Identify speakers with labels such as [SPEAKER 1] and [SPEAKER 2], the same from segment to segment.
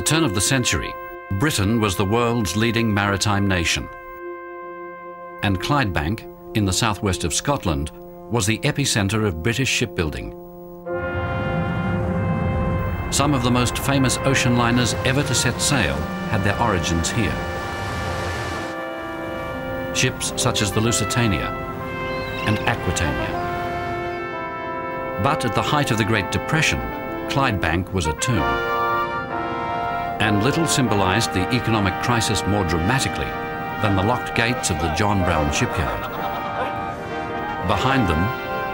[SPEAKER 1] the turn of the century, Britain was the world's leading maritime nation. And Clydebank, in the southwest of Scotland, was the epicentre of British shipbuilding. Some of the most famous ocean liners ever to set sail had their origins here. Ships such as the Lusitania and Aquitania. But at the height of the Great Depression, Clydebank was a tomb. And little symbolized the economic crisis more dramatically than the locked gates of the John Brown shipyard. Behind them,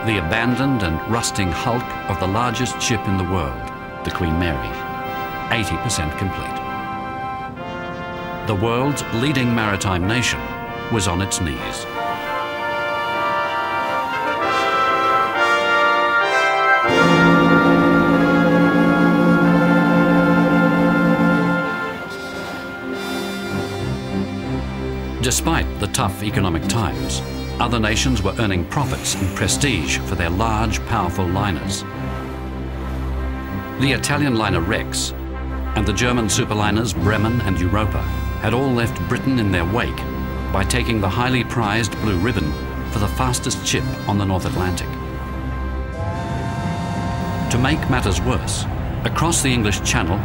[SPEAKER 1] the abandoned and rusting hulk of the largest ship in the world, the Queen Mary, 80% complete. The world's leading maritime nation was on its knees. Despite the tough economic times, other nations were earning profits and prestige for their large, powerful liners. The Italian liner Rex and the German superliners Bremen and Europa had all left Britain in their wake by taking the highly prized Blue Ribbon for the fastest ship on the North Atlantic. To make matters worse, across the English Channel,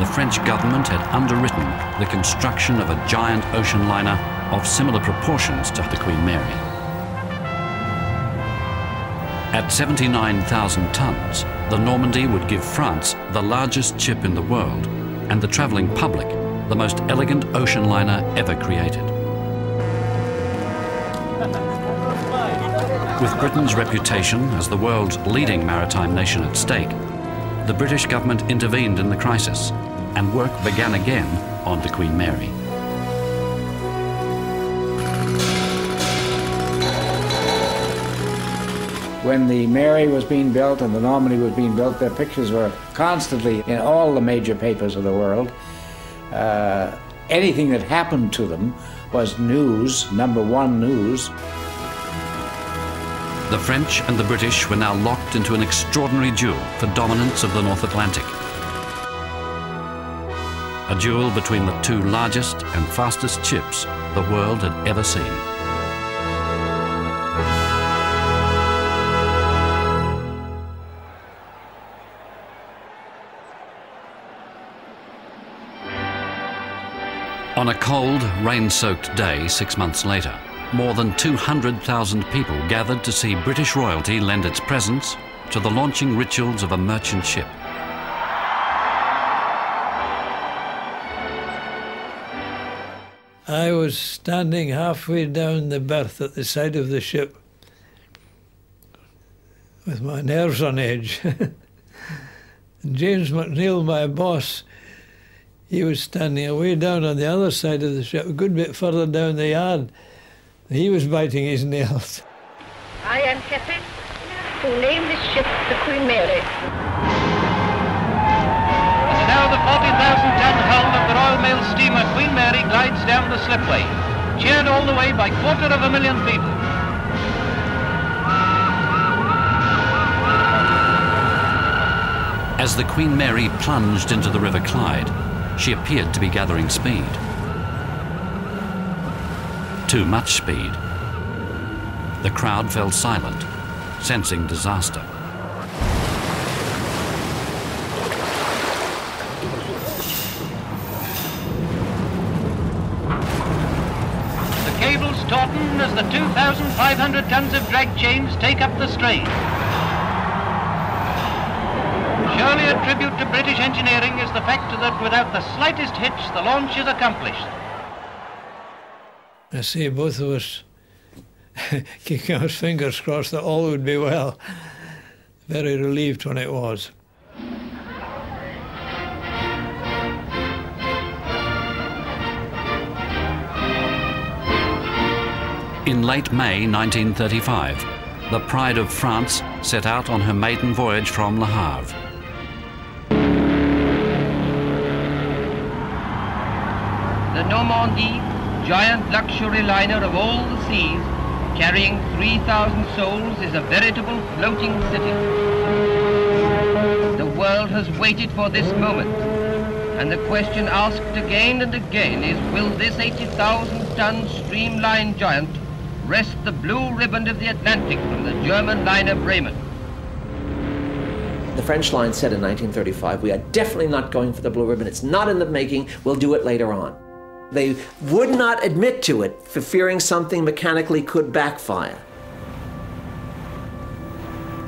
[SPEAKER 1] the French government had underwritten the construction of a giant ocean liner of similar proportions to the Queen Mary. At 79,000 tons, the Normandie would give France the largest ship in the world and the travelling public the most elegant ocean liner ever created. With Britain's reputation as the world's leading maritime nation at stake, the British government intervened in the crisis and work began again on the Queen Mary.
[SPEAKER 2] When the Mary was being built and the Normandie was being built, their pictures were constantly in all the major papers of the world. Uh, anything that happened to them was news, number one news.
[SPEAKER 1] The French and the British were now locked into an extraordinary duel for dominance of the North Atlantic. A duel between the two largest and fastest ships the world had ever seen. On a cold, rain-soaked day six months later, more than 200,000 people gathered to see British royalty lend its presence to the launching rituals of a merchant ship.
[SPEAKER 3] I was standing halfway down the berth at the side of the ship with my nerves on edge. James McNeill, my boss, he was standing away down on the other side of the ship, a good bit further down the yard. He was biting his nails.
[SPEAKER 4] I am Captain who named this ship the Queen Mary.
[SPEAKER 5] And now the 40,000 ton hull of the Royal Mail steamer Queen Mary glides down the slipway, cheered all the way by quarter of a million people.
[SPEAKER 1] As the Queen Mary plunged into the River Clyde, she appeared to be gathering speed. Too much speed. The crowd fell silent, sensing disaster.
[SPEAKER 5] The cables tauten as the 2,500 tons of drag chains take up the strain. Surely a tribute to British engineering is the fact that without the slightest hitch, the launch is accomplished.
[SPEAKER 3] I see both of us keeping our fingers crossed that all would be well. Very relieved when it was.
[SPEAKER 1] In late May 1935, the Pride of France set out on her maiden voyage from Le Havre.
[SPEAKER 5] The Normandie, giant luxury liner of all the seas, carrying 3,000 souls, is a veritable floating city. The world has waited for this moment, And the question asked again and again is, will this 80,000-ton streamlined giant wrest the blue ribbon of the Atlantic from the German liner Bremen?
[SPEAKER 6] The French line said in 1935, we are definitely not going for the blue ribbon. It's not in the making. We'll do it later on. They would not admit to it for fearing something mechanically could backfire.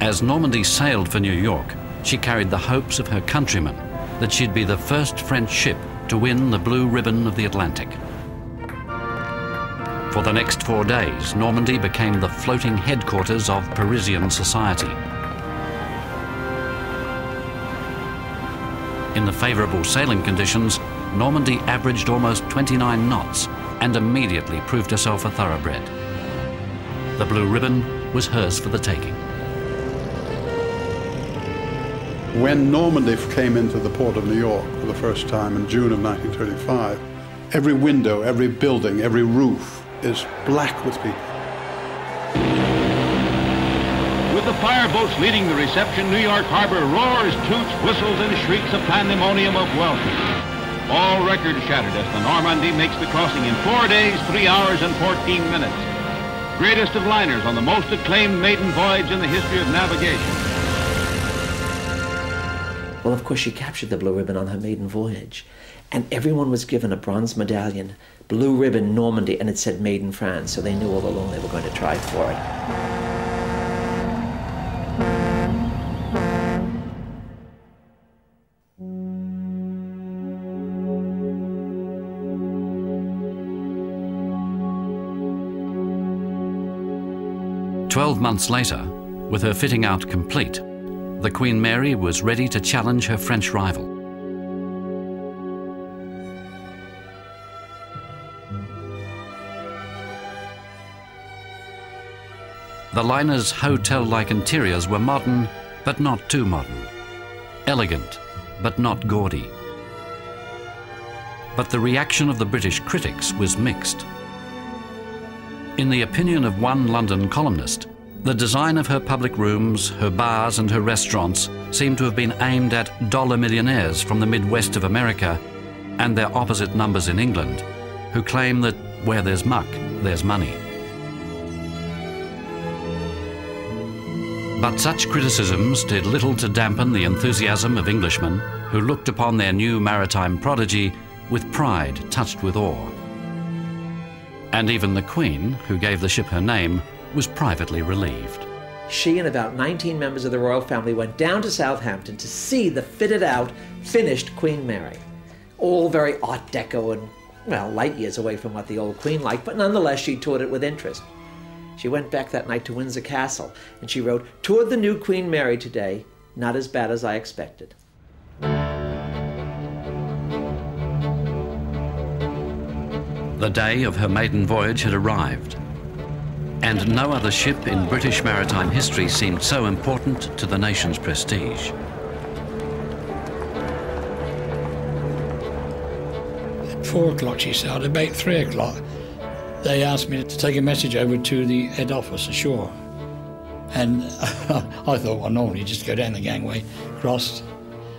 [SPEAKER 1] As Normandie sailed for New York, she carried the hopes of her countrymen that she'd be the first French ship to win the blue ribbon of the Atlantic. For the next four days, Normandie became the floating headquarters of Parisian society. In the favourable sailing conditions, Normandie averaged almost 29 knots and immediately proved herself a thoroughbred. The blue ribbon was hers for the taking.
[SPEAKER 7] When Normandie came into the port of New York for the first time in June of 1935, every window, every building, every roof is black with people.
[SPEAKER 8] With the fireboats leading the reception, New York Harbor roars, toots, whistles, and shrieks a pandemonium of welcome. All records shattered as the Normandie makes the crossing in four days, three hours, and 14 minutes. Greatest of liners on the most acclaimed maiden voyage in the history of navigation.
[SPEAKER 6] Well, of course, she captured the blue ribbon on her maiden voyage. And everyone was given a bronze medallion, blue ribbon Normandie, and it said Made in France, so they knew all along they were going to try for it.
[SPEAKER 1] Twelve months later, with her fitting out complete, the Queen Mary was ready to challenge her French rival. The liner's hotel-like interiors were modern, but not too modern. Elegant, but not gaudy. But the reaction of the British critics was mixed. In the opinion of one London columnist, the design of her public rooms, her bars and her restaurants seem to have been aimed at dollar millionaires from the Midwest of America and their opposite numbers in England, who claim that where there's muck, there's money. But such criticisms did little to dampen the enthusiasm of Englishmen who looked upon their new maritime prodigy with pride touched with awe. And even the Queen, who gave the ship her name, was privately relieved.
[SPEAKER 6] She and about 19 members of the royal family went down to Southampton to see the fitted out, finished Queen Mary. All very Art Deco and, well, light years away from what the old Queen liked, but nonetheless she toured it with interest. She went back that night to Windsor Castle and she wrote, Toured the new Queen Mary today, not as bad as I expected.
[SPEAKER 1] The day of her maiden voyage had arrived and no other ship in British maritime history seemed so important to the nation's prestige.
[SPEAKER 3] At four o'clock, she said, about three o'clock, they asked me to take a message over to the head office ashore. And I thought, well, normally you just go down the gangway, cross,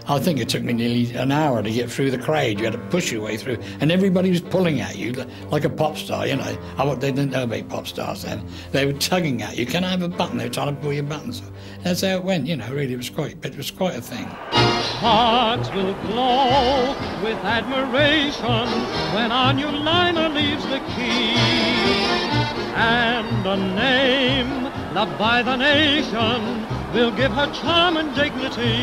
[SPEAKER 3] I think it took me nearly an hour to get through the crowd. You had to push your way through, and everybody was pulling at you like a pop star. You know, I, they didn't know about pop stars then. They were tugging at you. Can I have a button? They were trying to pull your buttons. That's how it went. You know, really, it was quite. It was quite a thing.
[SPEAKER 9] Hearts will glow with admiration when our new liner leaves the quay, and a name loved by the nation will give her charm and dignity.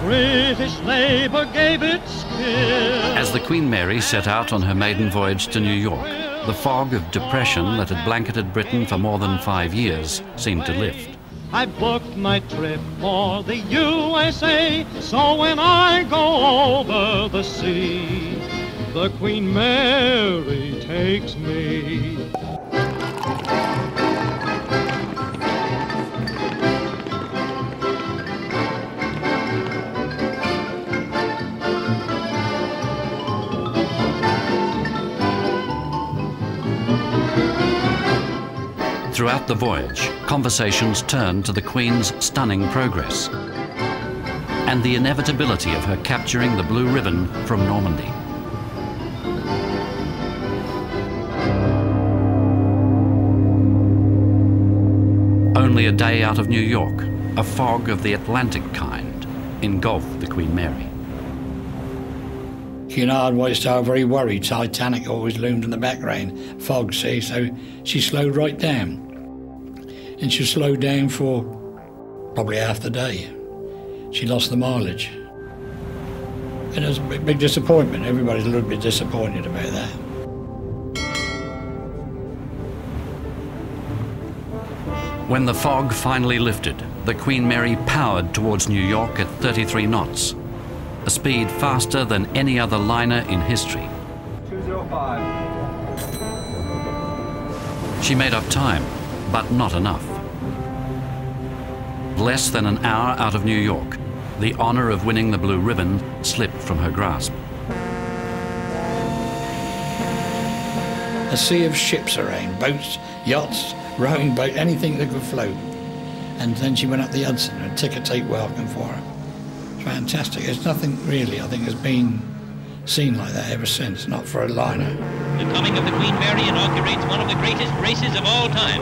[SPEAKER 9] British Labour gave its skill.
[SPEAKER 1] As the Queen Mary set out on her maiden voyage to New York, the fog of depression that had blanketed Britain for more than five years seemed to lift.
[SPEAKER 9] I booked my trip for the USA, so when I go over the sea, the Queen Mary takes me.
[SPEAKER 1] Throughout the voyage, conversations turned to the Queen's stunning progress. and the inevitability of her capturing the blue ribbon from Normandie. Only a day out of New York, a fog of the Atlantic kind engulfed the Queen Mary.
[SPEAKER 10] Cunard White Star very worried. Titanic always loomed in the background. Fog, see, so she slowed right down. And she slowed down for probably half the day. She lost the mileage. And it was a big, big disappointment. Everybody's a little bit disappointed about that.
[SPEAKER 1] When the fog finally lifted, the Queen Mary powered towards New York at 33 knots, a speed faster than any other liner in history. 205. She made up time, but not enough. Less than an hour out of New York, the honor of winning the blue ribbon slipped from her grasp.
[SPEAKER 10] A sea of ships around, boats, yachts, rowing boat, anything that could float. And then she went up the Hudson, and ticker tape welcome for her. It's fantastic. There's nothing really, I think, has been seen like that ever since, not for a liner.
[SPEAKER 11] The coming of the Queen Mary inaugurates one of the greatest races of all time.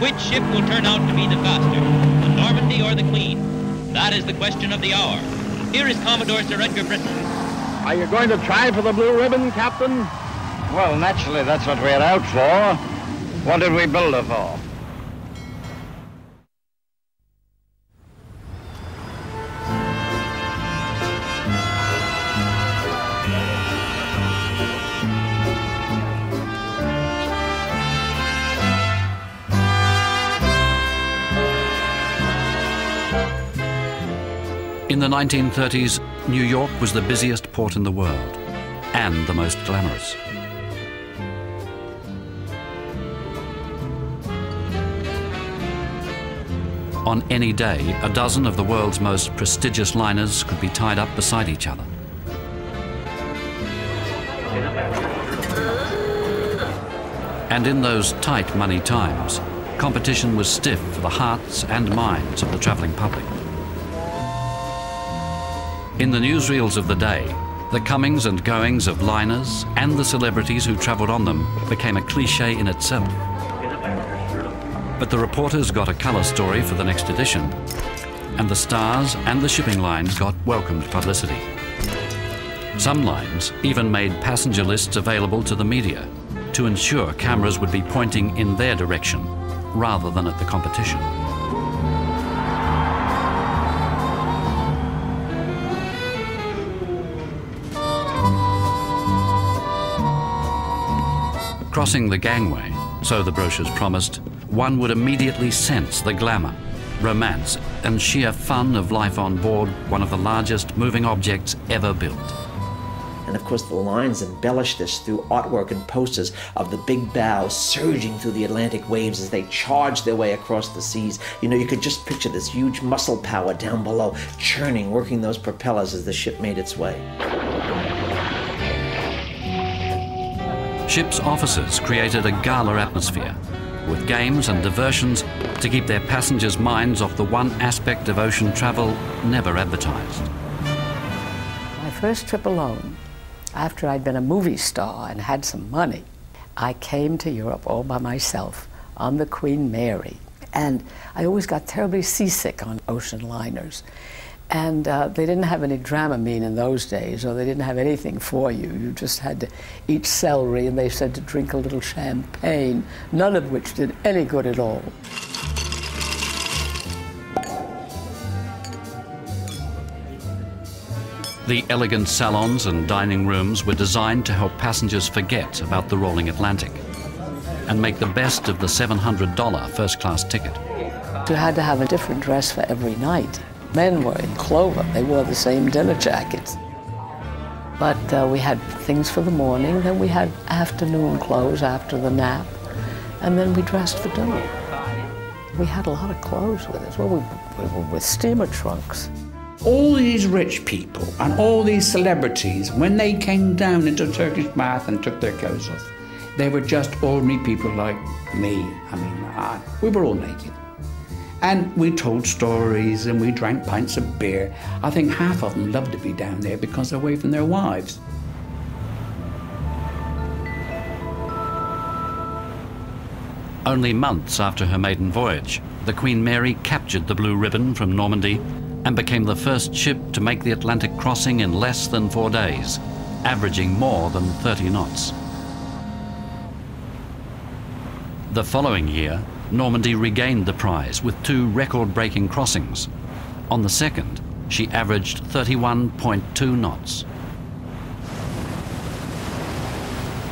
[SPEAKER 11] Which ship will turn out to be the faster, the Normandie or the Queen? That is the question of the hour. Here is Commodore Sir Edgar Britten.
[SPEAKER 12] Are you going to try for the blue ribbon, Captain?
[SPEAKER 13] Well, naturally, that's what we're out for. What did we build her for?
[SPEAKER 1] The 1930s, New York was the busiest port in the world and the most glamorous. On any day, a dozen of the world's most prestigious liners could be tied up beside each other. And in those tight money times, competition was stiff for the hearts and minds of the travelling public. In the newsreels of the day, the comings and goings of liners and the celebrities who travelled on them became a cliche in itself. But the reporters got a colour story for the next edition, and the stars and the shipping lines got welcomed publicity. Some lines even made passenger lists available to the media to ensure cameras would be pointing in their direction rather than at the competition. Crossing the gangway, so the brochures promised, one would immediately sense the glamour, romance, and sheer fun of life on board one of the largest moving objects ever built.
[SPEAKER 6] And of course, the lines embellish this through artwork and posters of the big bow surging through the Atlantic waves as they charge their way across the seas. You know, you could just picture this huge muscle power down below, churning, working those propellers as the ship made its way.
[SPEAKER 1] Ship's officers created a gala atmosphere with games and diversions to keep their passengers' minds off the one aspect of ocean travel never advertised.
[SPEAKER 14] My first trip alone, after I'd been a movie star and had some money, I came to Europe all by myself on the Queen Mary. And I always got terribly seasick on ocean liners. And uh, they didn't have any Dramamine in those days, or they didn't have anything for you. You just had to eat celery, and they said to drink a little champagne, none of which did any good at all.
[SPEAKER 1] The elegant salons and dining rooms were designed to help passengers forget about the rolling Atlantic and make the best of the $700 first class ticket.
[SPEAKER 14] You had to have a different dress for every night. Men were in clover, they wore the same dinner jackets. But uh, we had things for the morning, then we had afternoon clothes after the nap, and then we dressed for dinner. We had a lot of clothes with us. Well, we, we were with steamer trunks.
[SPEAKER 15] All these rich people and all these celebrities, when they came down into Turkish bath and took their clothes off, they were just ordinary people like me. I mean, I, we were all naked. And we told stories and we drank pints of beer. I think half of them loved to be down there because they're away from their wives.
[SPEAKER 1] Only months after her maiden voyage, the Queen Mary captured the Blue Ribbon from Normandie and became the first ship to make the Atlantic crossing in less than four days, averaging more than 30 knots. The following year, Normandie regained the prize with two record-breaking crossings. On the second, she averaged 31.2 knots.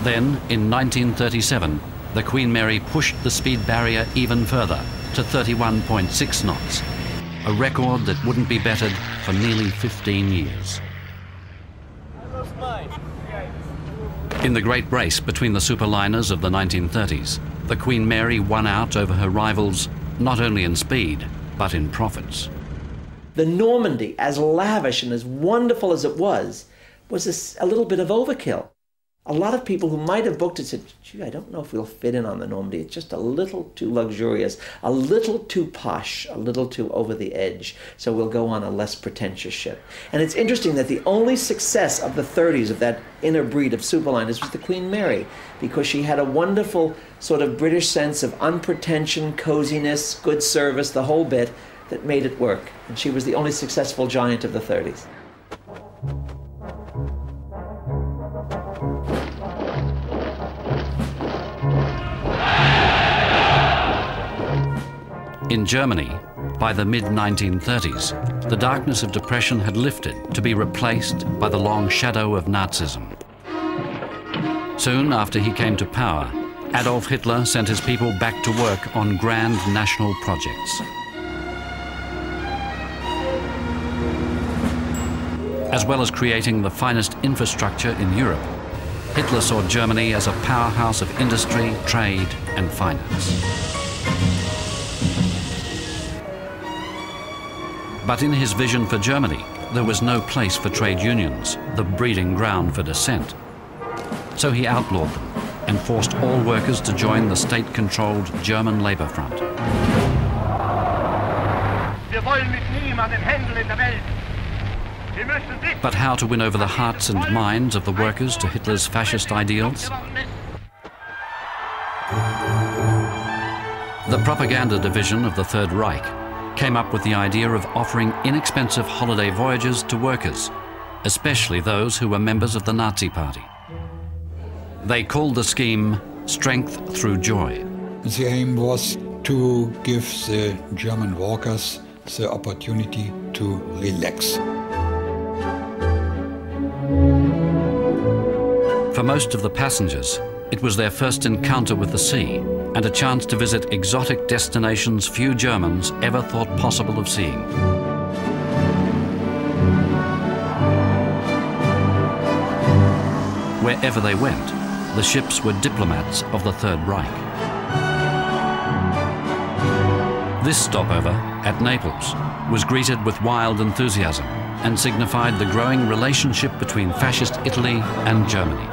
[SPEAKER 1] Then, in 1937, the Queen Mary pushed the speed barrier even further to 31.6 knots, a record that wouldn't be bettered for nearly 15 years. In the great race between the superliners of the 1930s, the Queen Mary won out over her rivals not only in speed, but in profits.
[SPEAKER 6] The Normandie, as lavish and as wonderful as it was, was a, a little bit of overkill a lot of people who might have booked it said, gee, I don't know if we'll fit in on the Normandie. It's just a little too luxurious, a little too posh, a little too over the edge. So we'll go on a less pretentious ship. And it's interesting that the only success of the 30s of that inner breed of superliners was the Queen Mary, because she had a wonderful sort of British sense of unpretension, coziness, good service, the whole bit that made it work. And she was the only successful giant of the 30s.
[SPEAKER 1] In Germany, by the mid 1930s, the darkness of depression had lifted to be replaced by the long shadow of Nazism. Soon after he came to power, Adolf Hitler sent his people back to work on grand national projects. As well as creating the finest infrastructure in Europe, Hitler saw Germany as a powerhouse of industry, trade, and finance. But in his vision for Germany, there was no place for trade unions, the breeding ground for dissent. So he outlawed them and forced all workers to join the state-controlled German Labour Front. But how to win over the hearts and minds of the workers to Hitler's fascist ideals? The propaganda division of the Third Reich came up with the idea of offering inexpensive holiday voyages to workers, especially those who were members of the Nazi Party. They called the scheme Strength Through Joy.
[SPEAKER 10] The aim was to give the German workers the opportunity to relax.
[SPEAKER 1] For most of the passengers, it was their first encounter with the sea and a chance to visit exotic destinations few Germans ever thought possible of seeing. Wherever they went, the ships were diplomats of the Third Reich. This stopover, at Naples, was greeted with wild enthusiasm and signified the growing relationship between fascist Italy and Germany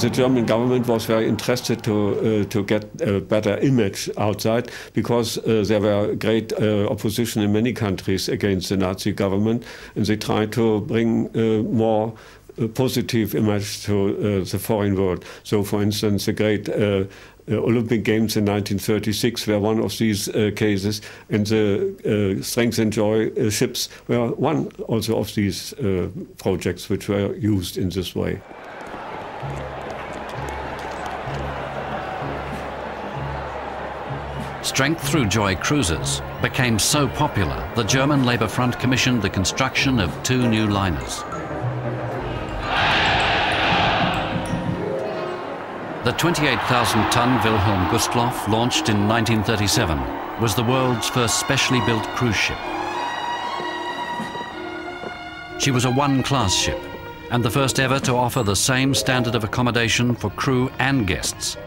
[SPEAKER 16] the German government was very interested to uh, to get a better image outside because uh, there were great uh, opposition in many countries against the Nazi government, and they tried to bring uh, more positive image to uh, the foreign world. So, for instance, the great uh, Olympic Games in 1936 were one of these uh, cases, and the uh, Strength and Joy uh, ships were one also of these projects which were used in this way.
[SPEAKER 1] Strength Through Joy cruises became so popular, the German Labour Front commissioned the construction of two new liners. The 28,000-ton Wilhelm Gustloff, launched in 1937, was the world's first specially built cruise ship. She was a one-class ship, and the first ever to offer the same standard of accommodation for crew and guests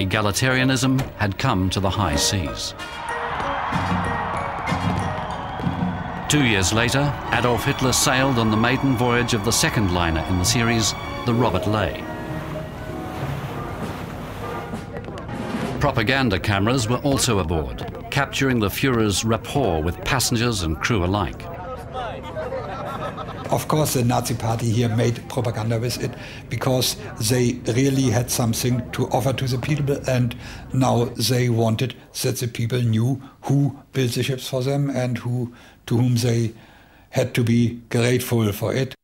[SPEAKER 1] egalitarianism had come to the high seas. Two years later, Adolf Hitler sailed on the maiden voyage of the second liner in the series, the Robert Ley. Propaganda cameras were also aboard, capturing the Fuhrer's rapport with passengers and crew alike.
[SPEAKER 17] Of course, the Nazi Party here made propaganda with it because they really had something to offer to the people, and now they wanted that the people knew who built the ships for them and who to whom they had to be grateful for it.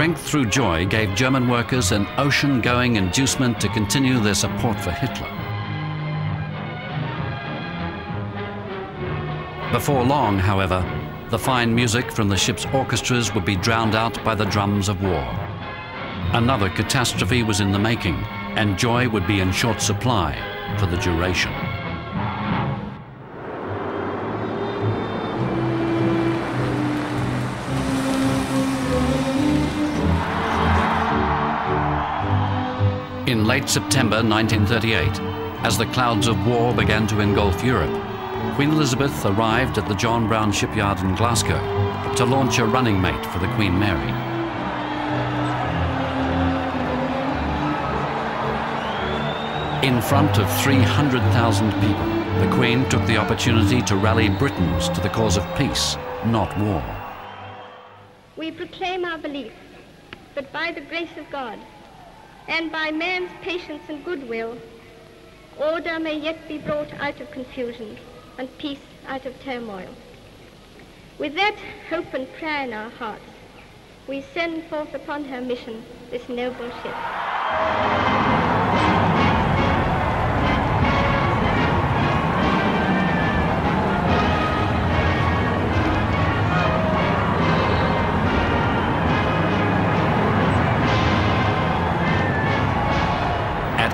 [SPEAKER 1] Strength through joy gave German workers an ocean-going inducement to continue their support for Hitler. Before long, however, the fine music from the ship's orchestras would be drowned out by the drums of war. Another catastrophe was in the making, and joy would be in short supply for the duration. Late September 1938, as the clouds of war began to engulf Europe, Queen Elizabeth arrived at the John Brown shipyard in Glasgow to launch a running mate for the Queen Mary. In front of 300,000 people, the Queen took the opportunity to rally Britons to the cause of peace, not war.
[SPEAKER 4] We proclaim our belief that by the grace of God and by man's patience and goodwill, order may yet be brought out of confusion and peace out of turmoil. With that hope and prayer in our hearts, we send forth upon her mission this noble ship.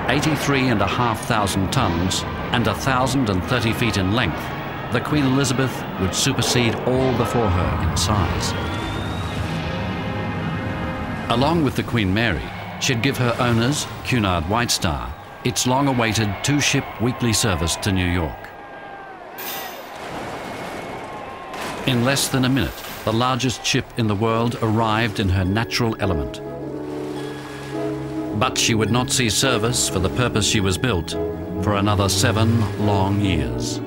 [SPEAKER 1] 83,500 tons and 1,030 feet in length, the Queen Elizabeth would supersede all before her in size. Along with the Queen Mary, she'd give her owners, Cunard White Star, its long-awaited two-ship weekly service to New York. In less than a minute, the largest ship in the world arrived in her natural element. But she would not see service for the purpose she was built for another seven long years.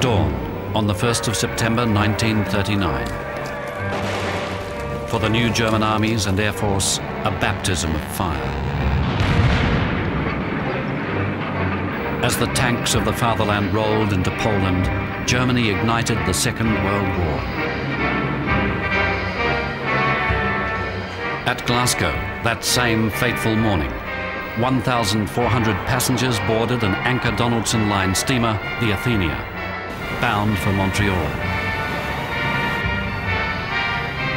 [SPEAKER 1] Dawn on the 1st of September 1939. For the new German armies and air force, a baptism of fire. As the tanks of the fatherland rolled into Poland, Germany ignited the Second World War. At Glasgow, that same fateful morning, 1,400 passengers boarded an Anchor Donaldson Line steamer, the Athenia, bound for Montreal.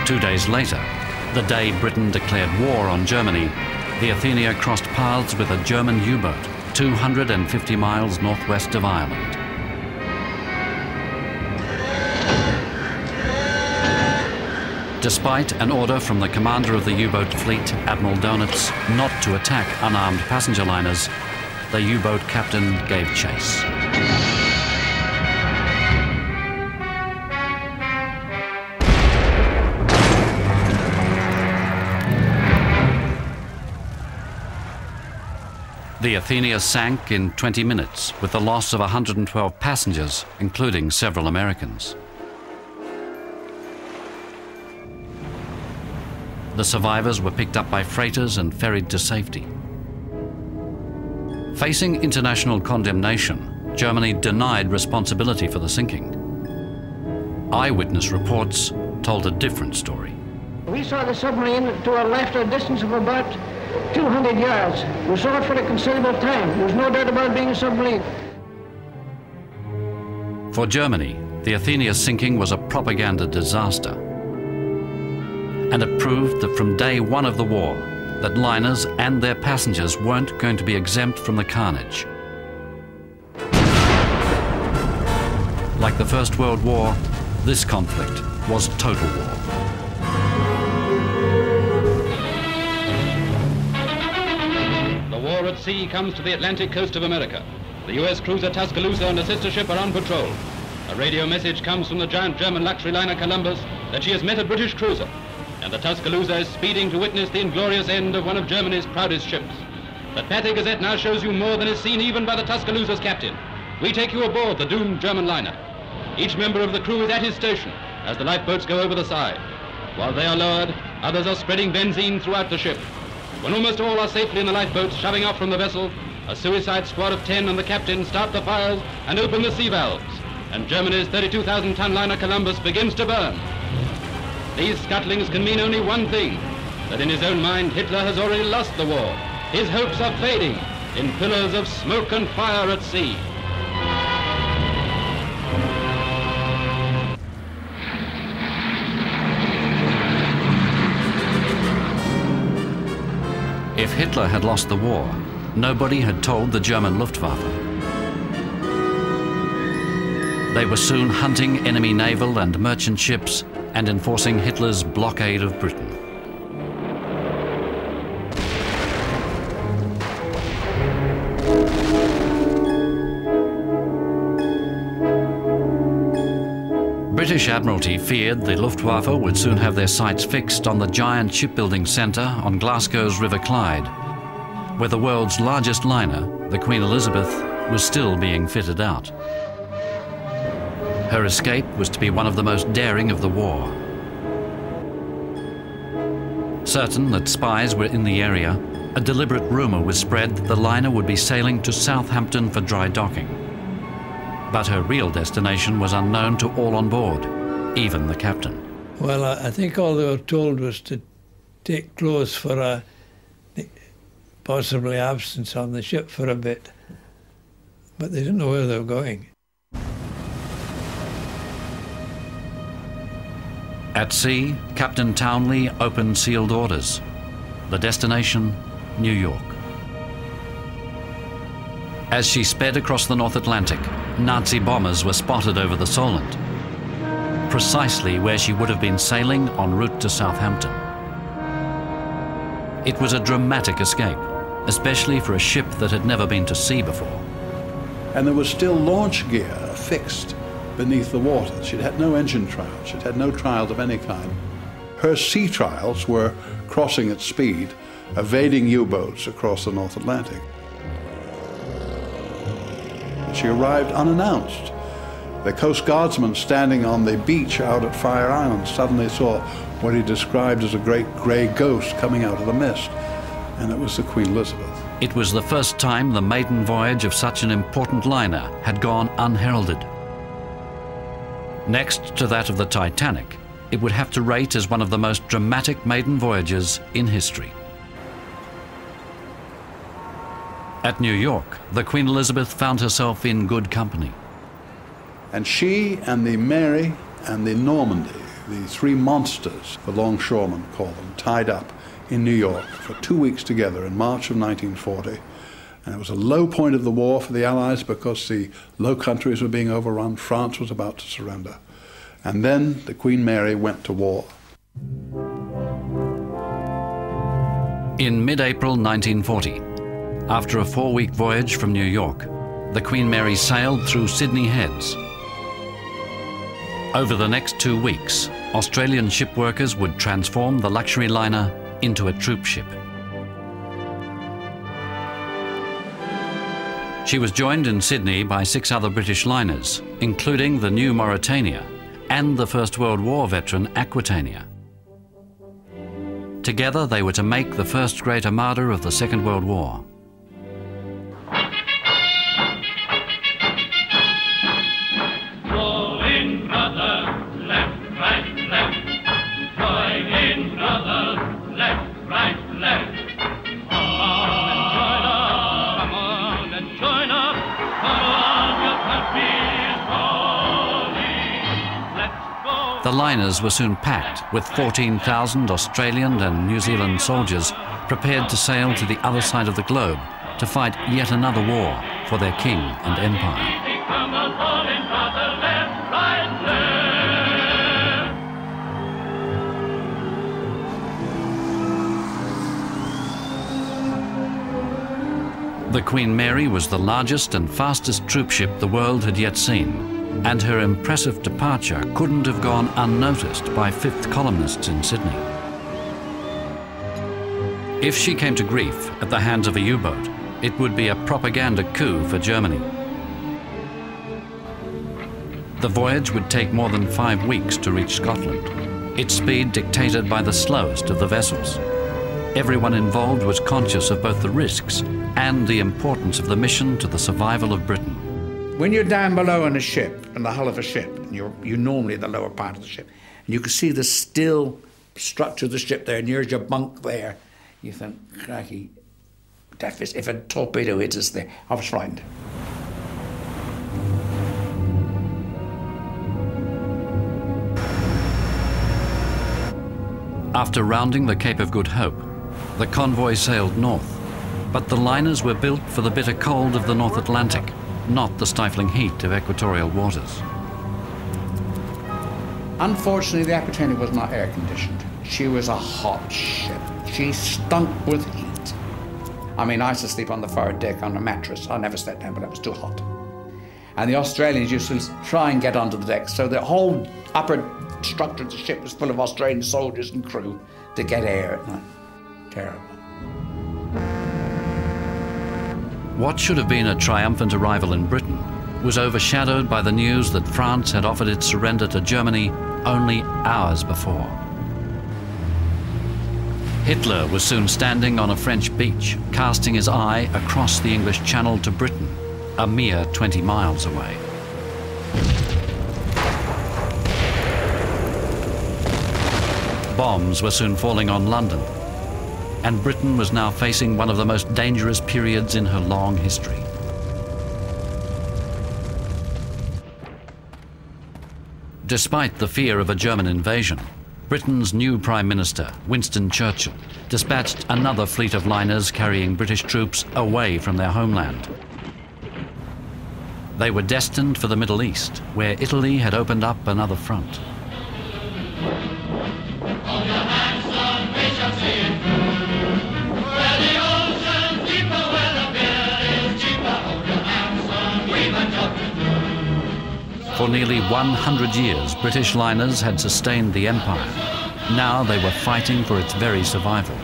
[SPEAKER 1] Two days later, the day Britain declared war on Germany, the Athenia crossed paths with a German U-boat 250 miles northwest of Ireland. Despite an order from the commander of the U-boat fleet, Admiral Donitz, not to attack unarmed passenger liners, the U-boat captain gave chase. The Athenia sank in 20 minutes with the loss of 112 passengers, including several Americans. The survivors were picked up by freighters and ferried to safety. Facing international condemnation, Germany denied responsibility for the sinking. Eyewitness reports told a different story.
[SPEAKER 18] We saw the submarine to our left at a distance of about 200 yards. We saw it for a considerable time. There was no doubt about being a submarine.
[SPEAKER 1] For Germany, the Athenia sinking was a propaganda disaster. And it proved that from day one of the war, that liners and their passengers weren't going to be exempt from the carnage. Like the First World War, this conflict was total war.
[SPEAKER 19] The war at sea comes to the Atlantic coast of America. The U.S. cruiser Tuscaloosa and a sister ship are on patrol. A radio message comes from the giant German luxury liner Columbus that she has met a British cruiser, and the Tuscaloosa is speeding to witness the inglorious end of one of Germany's proudest ships. The Pathé Gazette now shows you more than is seen even by the Tuscaloosa's captain. We take you aboard the doomed German liner. Each member of the crew is at his station as the lifeboats go over the side. While they are lowered, others are spreading benzine throughout the ship. When almost all are safely in the lifeboats shoving off from the vessel, a suicide squad of 10 and the captain start the fires and open the sea valves, and Germany's 32,000-ton liner Columbus begins to burn. These scuttlings can mean only one thing, that in his own mind Hitler has already lost the war. His hopes are fading in pillars of smoke and fire at sea.
[SPEAKER 1] If Hitler had lost the war, nobody had told the German Luftwaffe. They were soon hunting enemy naval and merchant ships and enforcing Hitler's blockade of Britain. British Admiralty feared the Luftwaffe would soon have their sights fixed on the giant shipbuilding centre on Glasgow's River Clyde, where the world's largest liner, the Queen Elizabeth, was still being fitted out. Her escape was to be one of the most daring of the war. Certain that spies were in the area, a deliberate rumour was spread that the liner would be sailing to Southampton for dry docking. But her real destination was unknown to all on board, even the captain.
[SPEAKER 3] Well, I, think all they were told was to take clothes for a possibly absence on the ship for a bit. But they didn't know where they were going.
[SPEAKER 1] At sea, Captain Townley opened sealed orders. The destination, New York. As she sped across the North Atlantic, Nazi bombers were spotted over the Solent, precisely where she would have been sailing en route to Southampton. It was a dramatic escape, especially for a ship that had never been to sea before.
[SPEAKER 7] And there was still launch gear fixed beneath the water. She'd had no engine trials, she'd had no trials of any kind. Her sea trials were crossing at speed, evading U boats across the North Atlantic. She arrived unannounced. The Coast Guardsman standing on the beach out at Fire Island suddenly saw what he described as a great grey ghost coming out of the mist, and it was the Queen Elizabeth.
[SPEAKER 1] It was the first time the maiden voyage of such an important liner had gone unheralded. Next to that of the Titanic, it would have to rate as one of the most dramatic maiden voyages in history. At New York, the Queen Elizabeth found herself in good company.
[SPEAKER 7] And she and the Mary and the Normandie, the three monsters, the longshoremen call them, tied up in New York for two weeks together in March of 1940. And it was a low point of the war for the Allies because the Low Countries were being overrun. France was about to surrender. And then the Queen Mary went to war.
[SPEAKER 1] In mid April 1940, after a four week voyage from New York, the Queen Mary sailed through Sydney Heads. Over the next two weeks, Australian ship workers would transform the luxury liner into a troop ship. She was joined in Sydney by six other British liners, including the new Mauretania and the First World War veteran Aquitania. Together they were to make the first great armada of the Second World War. Liners were soon packed with 14,000 Australian and New Zealand soldiers prepared to sail to the other side of the globe to fight yet another war for their king and empire. The Queen Mary was the largest and fastest troop ship the world had yet seen and her impressive departure couldn't have gone unnoticed by fifth columnists in Sydney. If she came to grief at the hands of a U-boat, it would be a propaganda coup for Germany. The voyage would take more than five weeks to reach Scotland, its speed dictated by the slowest of the vessels. Everyone involved was conscious of both the risks and the importance of the mission to the survival of Britain.
[SPEAKER 15] When you're down below in a ship, in the hull of a ship, and you're, you're normally the lower part of the ship, and you can see the still structure of the ship there, and here's your bunk there, you think, cracky, if a torpedo hits us there, I was frightened.
[SPEAKER 1] After rounding the Cape of Good Hope, the convoy sailed north, but the liners were built for the bitter cold of the North Atlantic, not the stifling heat of equatorial waters.
[SPEAKER 15] Unfortunately, the Aquitania was not air conditioned. She was a hot ship. She stunk with heat. I mean, I used to sleep on the forward deck on a mattress. I never slept down, but it was too hot. And the Australians used to try and get onto the deck, so the whole upper structure of the ship was full of Australian soldiers and crew to get air at night. Terrible.
[SPEAKER 1] What should have been a triumphant arrival in Britain was overshadowed by the news that France had offered its surrender to Germany only hours before. Hitler was soon standing on a French beach, casting his eye across the English Channel to Britain, a mere 20 miles away. Bombs were soon falling on London, and Britain was now facing one of the most dangerous periods in her long history. Despite the fear of a German invasion, Britain's new Prime Minister, Winston Churchill, dispatched another fleet of liners carrying British troops away from their homeland. They were destined for the Middle East, where Italy had opened up another front. For nearly 100 years, British liners had sustained the empire. Now they were fighting for its very survival.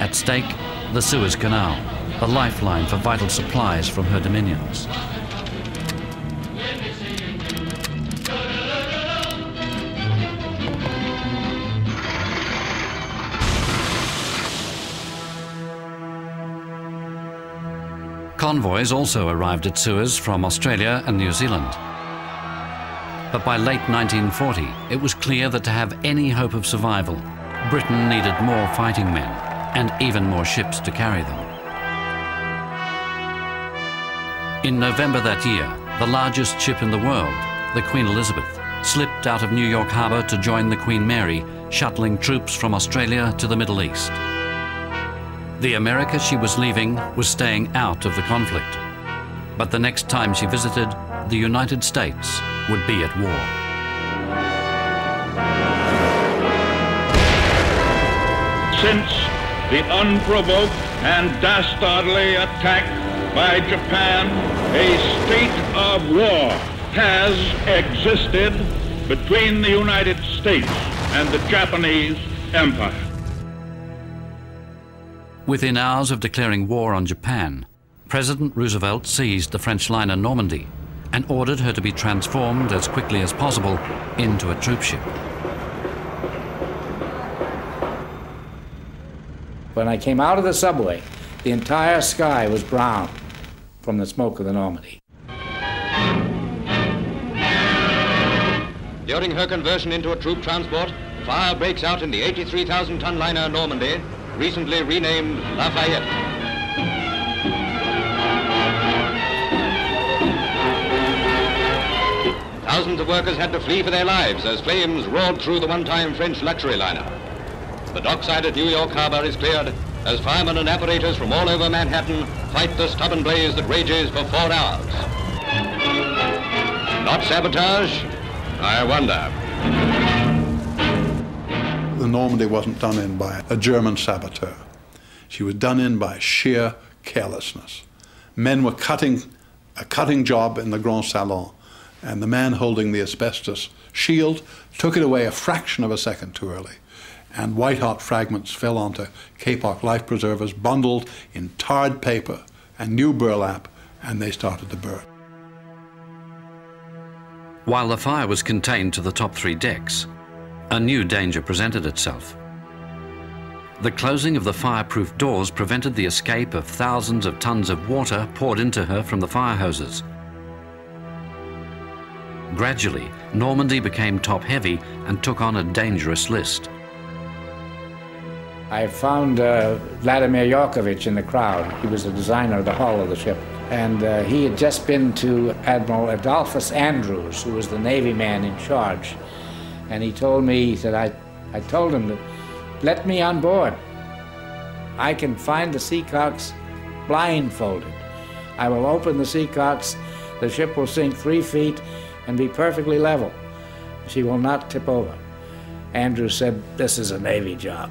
[SPEAKER 1] At stake, the Suez Canal, the lifeline for vital supplies from her dominions. Convoys also arrived at Suez from Australia and New Zealand. But by late 1940, it was clear that to have any hope of survival, Britain needed more fighting men and even more ships to carry them. In November that year, the largest ship in the world, the Queen Elizabeth, slipped out of New York Harbor to join the Queen Mary, shuttling troops from Australia to the Middle East. The America she was leaving was staying out of the conflict. But the next time she visited, the United States would be at war.
[SPEAKER 8] Since the unprovoked and dastardly attack by Japan, a state of war has existed between the United States and the Japanese Empire.
[SPEAKER 1] Within hours of declaring war on Japan, President Roosevelt seized the French liner Normandie and ordered her to be transformed as quickly as possible into a troopship.
[SPEAKER 2] When I came out of the subway, the entire sky was brown from the smoke of the Normandie.
[SPEAKER 19] During her conversion into a troop transport, fire breaks out in the 83,000 ton liner Normandie, recently renamed Lafayette. Thousands of workers had to flee for their lives as flames roared through the one-time French luxury liner. The dockside at New York Harbor is cleared as firemen and operators from all over Manhattan fight the stubborn blaze that rages for four hours. Not sabotage? I wonder.
[SPEAKER 7] Normandie wasn't done in by a German saboteur. She was done in by sheer carelessness. Men were cutting a cutting job in the Grand Salon, and the man holding the asbestos shield took it away a fraction of a second too early. And white hot fragments fell onto Kapok life preservers bundled in tarred paper and new burlap, and they started to burn.
[SPEAKER 1] While the fire was contained to the top three decks, a new danger presented itself. The closing of the fireproof doors prevented the escape of thousands of tons of water poured into her from the fire hoses. Gradually, Normandie became top-heavy and took on a dangerous list.
[SPEAKER 2] I found uh, Vladimir Yourkevitch in the crowd. He was the designer of the hull of the ship. And uh, he had just been to Admiral Adolphus Andrews, who was the Navy man in charge. And he told me, he said, I, I told him that, let me on board. I can find the seacocks blindfolded. I will open the seacocks, the ship will sink three feet and be perfectly level. She will not tip over. Andrew said, this is a Navy job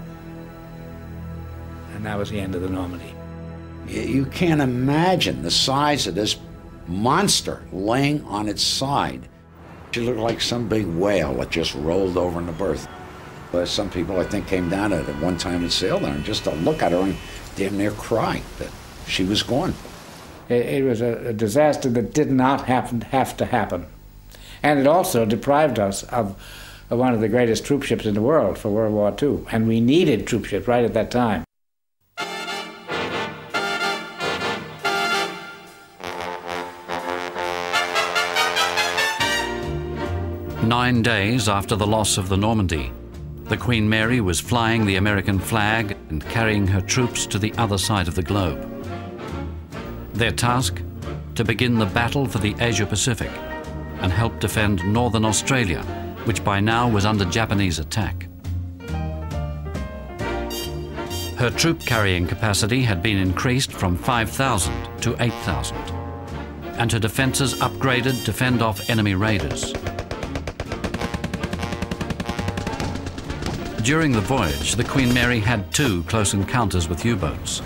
[SPEAKER 2] and that was the end of the Normandie.
[SPEAKER 20] You can't imagine the size of this monster laying on its side. She looked like some big whale that just rolled over in the berth. But some people, I think, came down at one time and sailed there, and just to look at her and damn near cry that she was gone.
[SPEAKER 2] It, it was a, a disaster that did not happen, have to happen. And it also deprived us of, of one of the greatest troop ships in the world for World War II. And we needed troop ships right at that time.
[SPEAKER 1] Nine days after the loss of the Normandie, the Queen Mary was flying the American flag and carrying her troops to the other side of the globe. Their task? To begin the battle for the Asia Pacific and help defend northern Australia, which by now was under Japanese attack. Her troop carrying capacity had been increased from 5,000 to 8,000, and her defences upgraded to fend off enemy raiders. During the voyage, the Queen Mary had two close encounters with U-boats.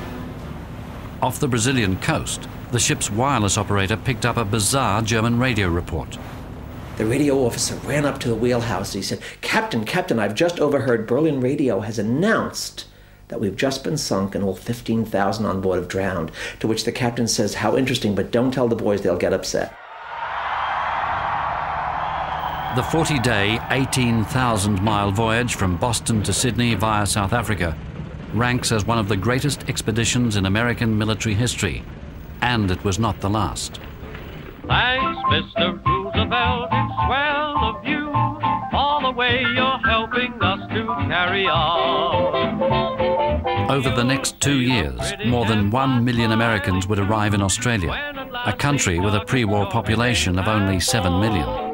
[SPEAKER 1] Off the Brazilian coast, the ship's wireless operator picked up a bizarre German radio report.
[SPEAKER 6] The radio officer ran up to the wheelhouse. He said, Captain, Captain, I've just overheard Berlin radio has announced that we've just been sunk and all 15,000 on board have drowned. To which the captain says, How interesting, but don't tell the boys, they'll get upset.
[SPEAKER 1] The 40 day, 18,000 mile voyage from Boston to Sydney via South Africa ranks as one of the greatest expeditions in American military history, and it was not the last.
[SPEAKER 9] Thanks, Mr. Roosevelt, it's swell of you, all the way you're helping us to carry on.
[SPEAKER 1] Over the next two years, more than one million Americans would arrive in Australia, a country with a pre war population of only seven million.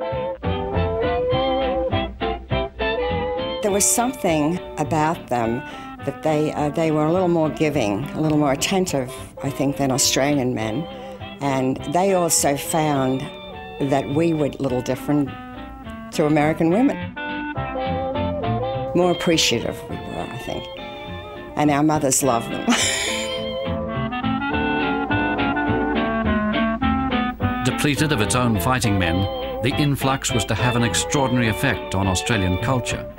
[SPEAKER 21] Was something about them that they, uh, they were a little more giving, a little more attentive, I think, than Australian men. And they also found that we were a little different to American women. More appreciative we were, I think. And our mothers loved them.
[SPEAKER 1] Depleted of its own fighting men, the influx was to have an extraordinary effect on Australian culture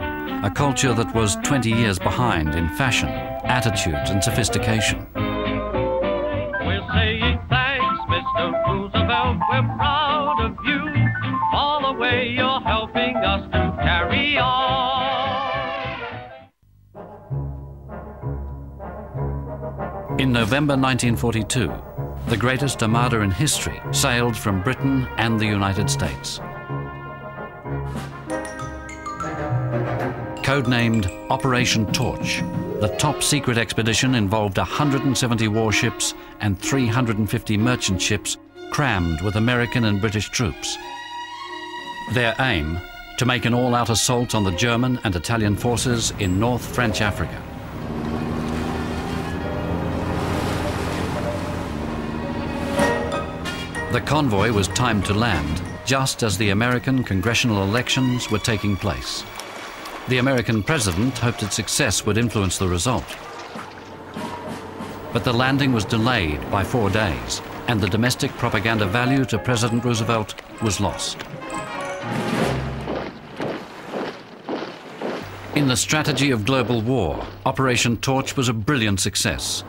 [SPEAKER 1] a culture that was 20 years behind in fashion, attitudes and sophistication.
[SPEAKER 9] We're saying thanks, Mr. Roosevelt, we're proud of you, all the way you're helping us to carry on.
[SPEAKER 1] In November 1942, the greatest armada in history sailed from Britain and the United States. Codenamed Operation Torch. The top secret expedition involved 170 warships and 350 merchant ships crammed with American and British troops. Their aim, to make an all-out assault on the German and Italian forces in North French Africa. The convoy was timed to land just as the American congressional elections were taking place. The American president hoped its success would influence the result. But the landing was delayed by four days and the domestic propaganda value to President Roosevelt was lost. In the strategy of global war, Operation Torch was a brilliant success.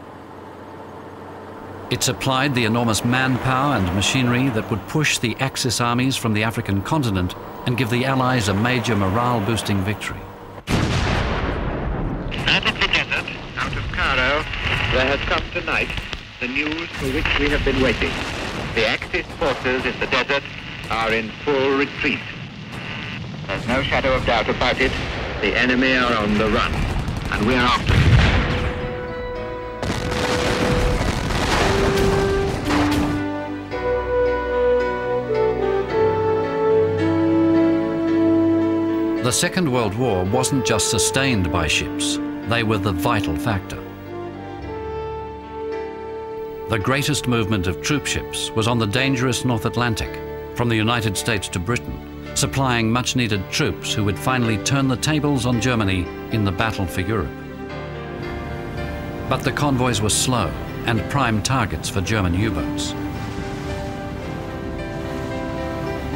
[SPEAKER 1] It supplied the enormous manpower and machinery that would push the Axis armies from the African continent and give the Allies a major morale-boosting victory.
[SPEAKER 22] Out of the desert, out of Cairo, there has come tonight the news for which we have been waiting. The Axis forces in the desert are in full retreat. There's no shadow of doubt about it. The enemy are on the run, and we are after them.
[SPEAKER 1] The Second World War wasn't just sustained by ships, they were the vital factor. The greatest movement of troop ships was on the dangerous North Atlantic, from the United States to Britain, supplying much needed troops who would finally turn the tables on Germany in the battle for Europe. But the convoys were slow and prime targets for German U-boats.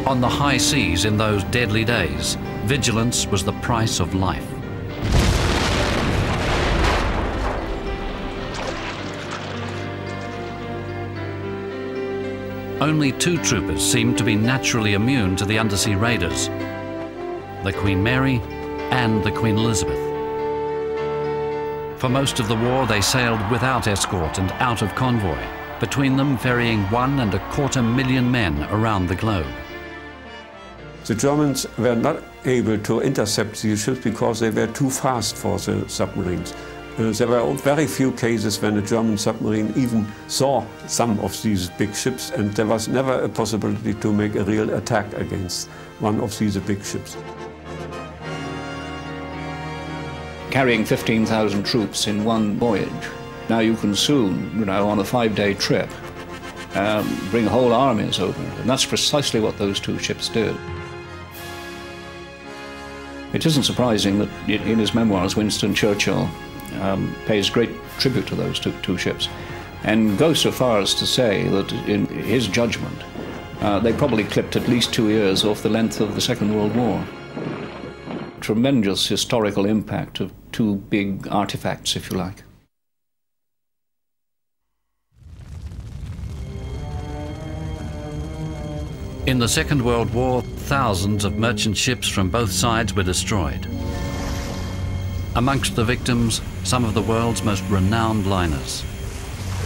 [SPEAKER 1] On the high seas in those deadly days, vigilance was the price of life. Only two troopers seemed to be naturally immune to the undersea raiders, the Queen Mary and the Queen Elizabeth. For most of the war, they sailed without escort and out of convoy, between them ferrying one and a quarter million men around the globe.
[SPEAKER 16] The Germans were not able to intercept these ships because they were too fast for the submarines. Uh, there were very few cases when a German submarine even saw some of these big ships, and there was never a possibility to make a real attack against one of these big ships.
[SPEAKER 23] Carrying 15,000 troops in one voyage. Now you can soon, you know, on a five-day trip, um, bring whole armies over, and that's precisely what those two ships did. It isn't surprising that in his memoirs, Winston Churchill um, pays great tribute to those two, two, ships and goes so far as to say that, in his judgment, uh, they probably clipped at least two years off the length of the Second World War. Tremendous historical impact of two big artifacts, if you like.
[SPEAKER 1] In the Second World War, thousands of merchant ships from both sides were destroyed. Amongst the victims, some of the world's most renowned liners.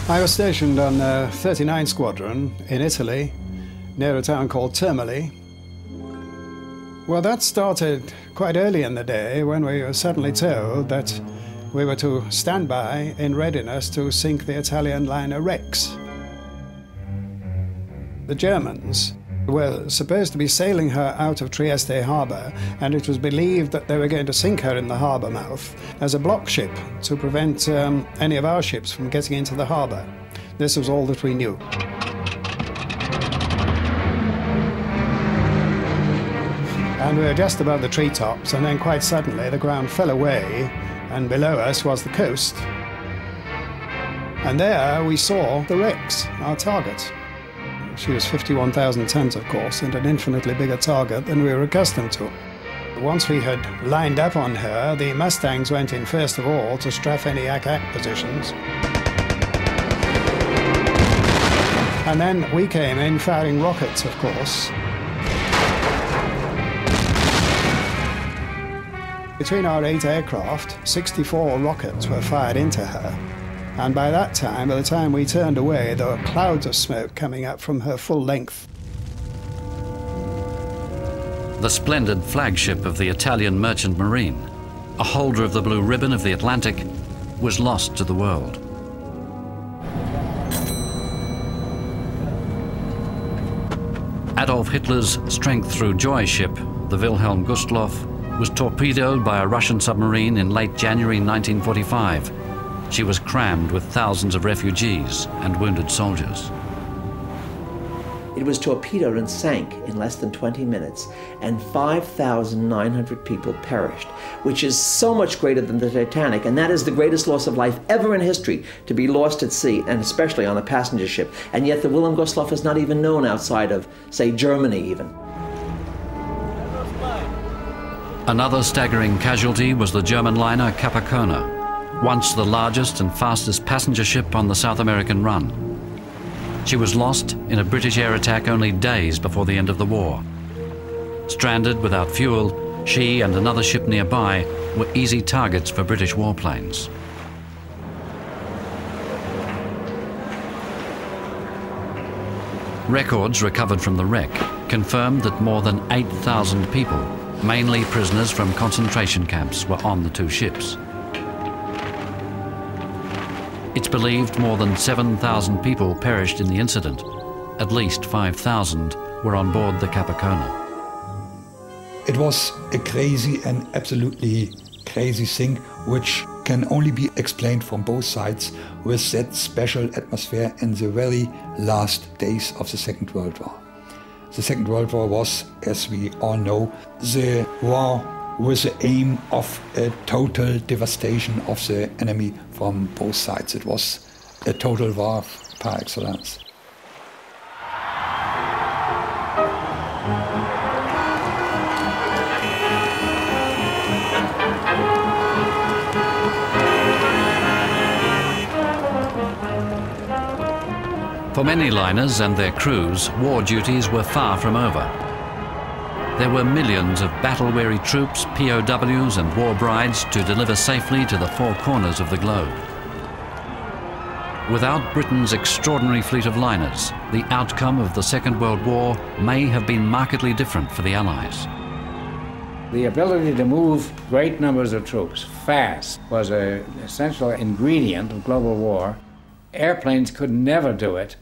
[SPEAKER 24] I was stationed on the 39 Squadron in Italy, near a town called Termoli. Well, that started quite early in the day when we were suddenly told that we were to stand by in readiness to sink the Italian liner Rex. The Germans were supposed to be sailing her out of Trieste harbour, and it was believed that they were going to sink her in the harbour mouth as a block ship to prevent um, any of our ships from getting into the harbour. This was all that we knew. And we were just above the treetops, and then quite suddenly the ground fell away, and below us was the coast. And there we saw the Rex, our target. She was 51,000 tons, of course, and an infinitely bigger target than we were accustomed to. Once we had lined up on her, the Mustangs went in first of all to strafe any ack-ack positions. And then we came in firing rockets, of course. Between our eight aircraft, 64 rockets were fired into her. And by that time, by the time we turned away, there were clouds of smoke coming up from her full length.
[SPEAKER 1] The splendid flagship of the Italian merchant marine, a holder of the blue ribbon of the Atlantic, was lost to the world. Adolf Hitler's strength through joy ship, the Wilhelm Gustloff, was torpedoed by a Russian submarine in late January 1945 she was crammed with thousands of refugees and wounded soldiers.
[SPEAKER 6] It was torpedoed and sank in less than 20 minutes, and 5,900 people perished, which is so much greater than the Titanic, and that is the greatest loss of life ever in history to be lost at sea, and especially on a passenger ship. And yet the Wilhelm Gustloff is not even known outside of, say, Germany, even.
[SPEAKER 1] Another staggering casualty was the German liner Cap Arcona, once the largest and fastest passenger ship on the South American run. She was lost in a British air attack only days before the end of the war. Stranded without fuel, she and another ship nearby were easy targets for British warplanes. Records recovered from the wreck confirmed that more than 8,000 people mainly prisoners from concentration camps, were on the two ships. It's believed more than 7,000 people perished in the incident. At least 5,000 were on board the Cap Arcona.
[SPEAKER 17] It was a crazy and absolutely crazy thing, which can only be explained from both sides with that special atmosphere in the very last days of the Second World War. The Second World War was, as we all know, the war with the aim of a total devastation of the enemy from both sides. It was a total war par excellence.
[SPEAKER 1] For many liners and their crews, war duties were far from over. There were millions of battle-weary troops, POWs and war brides to deliver safely to the four corners of the globe. Without Britain's extraordinary fleet of liners, the outcome of the Second World War may have been markedly different for the Allies.
[SPEAKER 2] The ability to move great numbers of troops fast was an essential ingredient of global war. Airplanes could never do it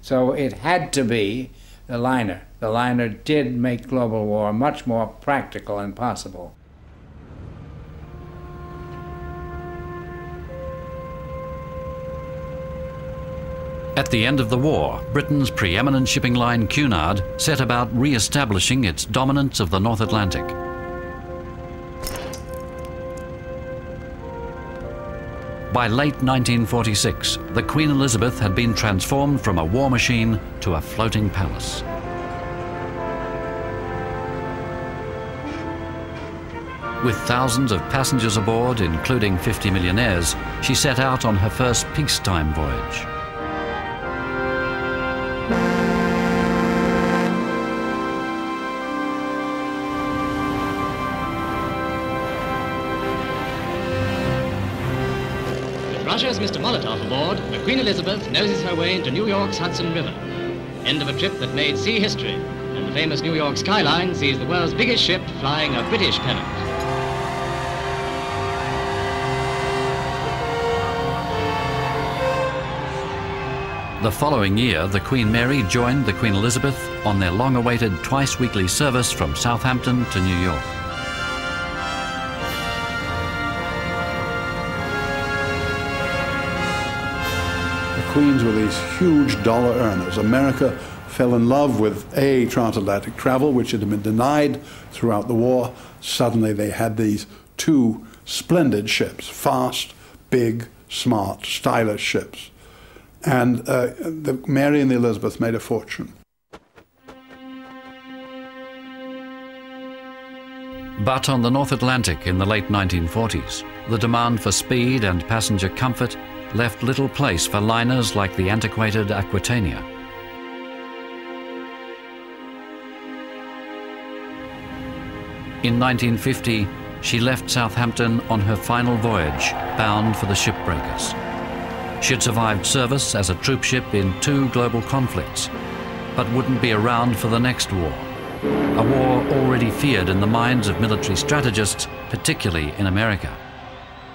[SPEAKER 2] so it had to be the liner. The liner did make global war much more practical and possible.
[SPEAKER 1] At the end of the war, Britain's preeminent shipping line Cunard set about re-establishing its dominance of the North Atlantic. By late 1946, the Queen Elizabeth had been transformed from a war machine to a floating palace. With thousands of passengers aboard, including 50 millionaires, she set out on her first peacetime voyage.
[SPEAKER 25] With Russia's Mr. Molotov aboard, the Queen Elizabeth noses her way into New York's Hudson River. End of a trip that made sea history, and the famous New York skyline sees the world's biggest ship flying a British pennant.
[SPEAKER 1] The following year, the Queen Mary joined the Queen Elizabeth on their long-awaited twice-weekly service from Southampton to New York.
[SPEAKER 7] The Queens were these huge dollar earners. America fell in love with A, transatlantic travel, which had been denied throughout the war. Suddenly they had these two splendid ships, fast, big, smart, stylish ships. And uh, the Mary and the Elizabeth made a fortune.
[SPEAKER 1] But on the North Atlantic in the late 1940s, the demand for speed and passenger comfort left little place for liners like the antiquated Aquitania. In 1950, she left Southampton on her final voyage, bound for the shipbreakers. She had survived service as a troop ship in two global conflicts, but wouldn't be around for the next war. A war already feared in the minds of military strategists, particularly in America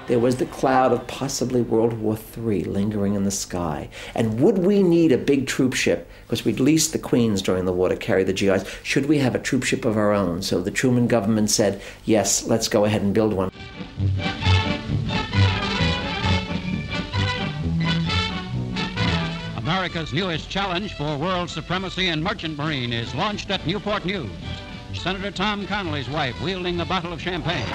[SPEAKER 6] there was the cloud of possibly World War III lingering in the sky. And would we need a big troop ship? Because we'd leased the Queens during the war to carry the GIs. Should we have a troop ship of our own? So the Truman government said, yes, let's go ahead and build one.
[SPEAKER 8] America's newest challenge for world supremacy in merchant marine is launched at Newport News. Senator Tom Connally's wife wielding the bottle of champagne.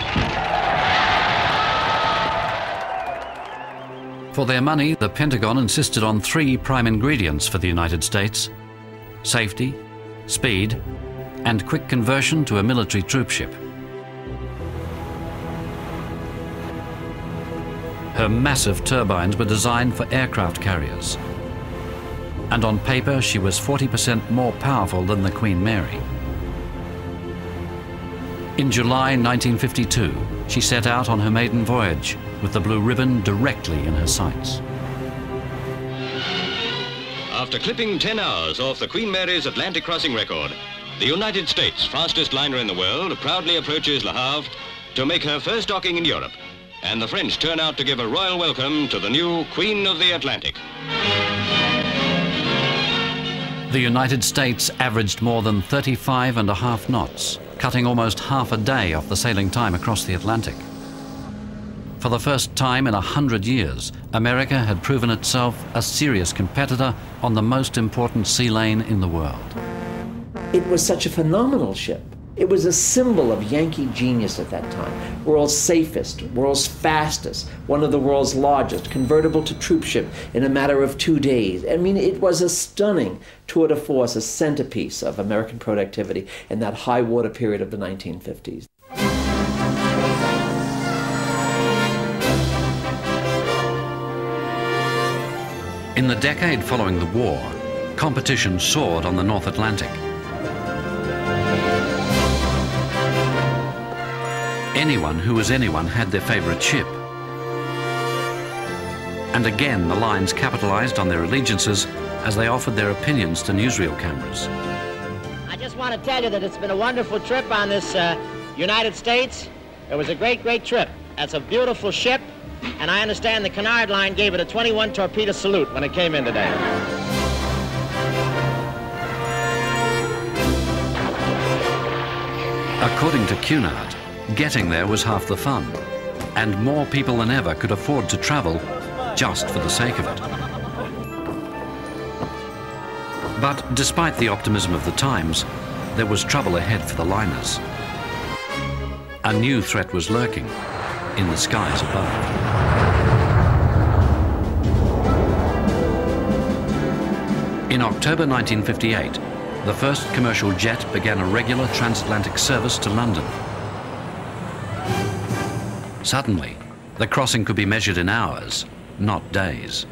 [SPEAKER 1] For their money, the Pentagon insisted on three prime ingredients for the United States safety, speed, and quick conversion to a military troopship. Her massive turbines were designed for aircraft carriers. And on paper, she was 40% more powerful than the Queen Mary. In July 1952, she set out on her maiden voyage with the blue ribbon directly in her sights.
[SPEAKER 26] After clipping 10 hours off the Queen Mary's Atlantic crossing record, the United States, fastest liner in the world, proudly approaches Le Havre to make her first docking in Europe. And the French turn out to give a royal welcome to the new Queen of the Atlantic.
[SPEAKER 1] The United States averaged more than 35 and a half knots, cutting almost half a day off the sailing time across the Atlantic. For the first time in a hundred years, America had proven itself a serious competitor on the most important sea lane in the world.
[SPEAKER 6] It was such a phenomenal ship. It was a symbol of Yankee genius at that time. World's safest, world's fastest, one of the world's largest, convertible to troopship in a matter of two days. I mean, it was a stunning tour de force, a centerpiece of American productivity in that high water period of the 1950s.
[SPEAKER 1] In the decade following the war, competition soared on the North Atlantic. Anyone who was anyone had their favorite ship. And again, the lines capitalized on their allegiances as they offered their opinions to newsreel cameras.
[SPEAKER 27] I just want to tell you that it's been a wonderful trip on this uh, United States. It was a great, great trip. That's a beautiful ship, and I understand the Cunard Line gave it a 21 torpedo salute when it came in today.
[SPEAKER 1] According to Cunard, getting there was half the fun, and more people than ever could afford to travel just for the sake of it. But despite the optimism of the times, there was trouble ahead for the liners. A new threat was lurking in the skies above. In October 1958, the first commercial jet began a regular transatlantic service to London. Suddenly, the crossing could be measured in hours, not days.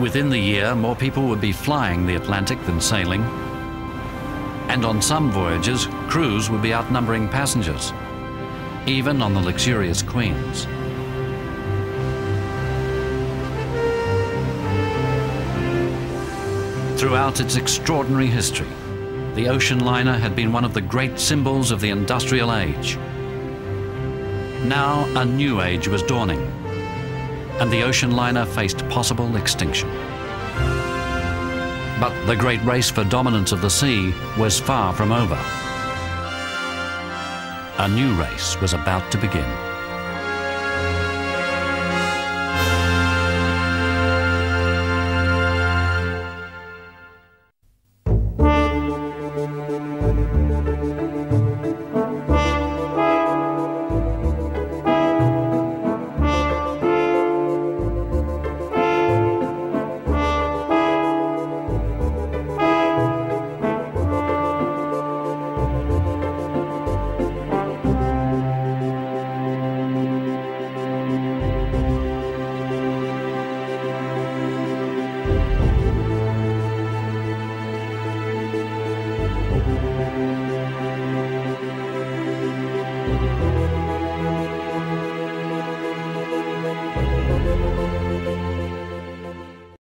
[SPEAKER 1] Within the year, more people would be flying the Atlantic than sailing. And on some voyages, crews would be outnumbering passengers, even on the luxurious Queens. Throughout its extraordinary history, the ocean liner had been one of the great symbols of the industrial age. Now a new age was dawning, and the ocean liner faced possible extinction. But the great race for dominance of the sea was far from over. A new race was about to begin.